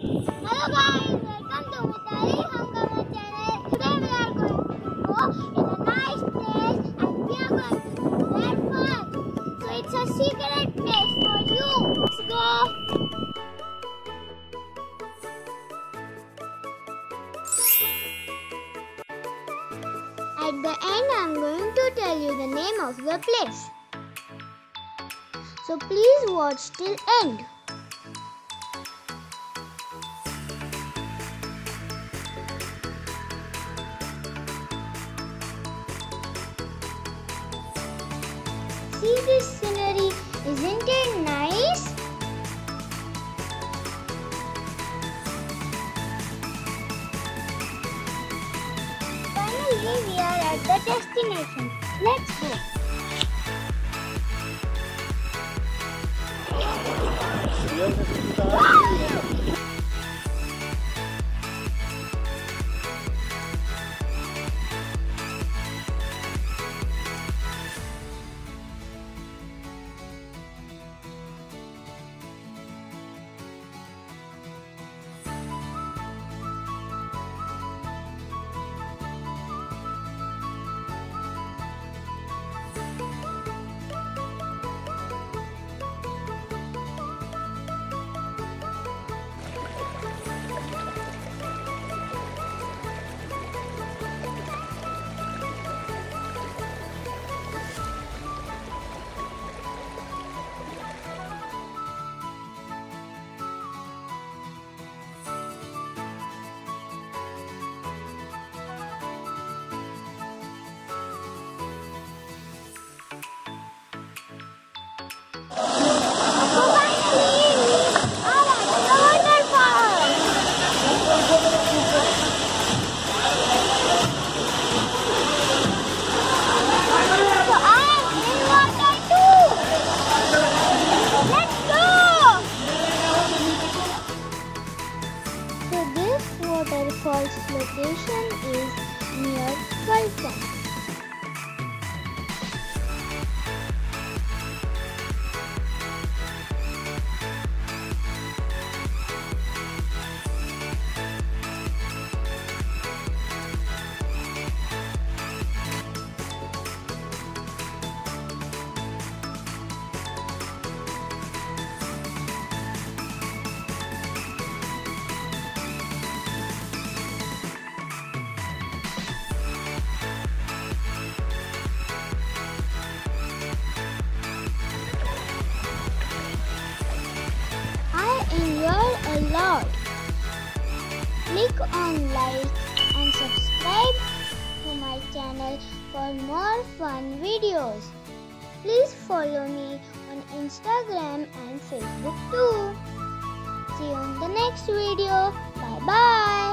Hello guys, welcome to Mitali Hungama channel. Today we are going to go in a nice place and we are going to have fun. So it's a secret place for you. Let's go. At the end, I'm going to tell you the name of the place. So please watch till end. See this scenery, isn't it nice? Finally, we are at the destination. Let's go. Waterfall's location is near Phaltan. Lot. Click on like and subscribe to my channel for more fun videos. Please follow me on Instagram and Facebook too. See you in the next video. Bye bye.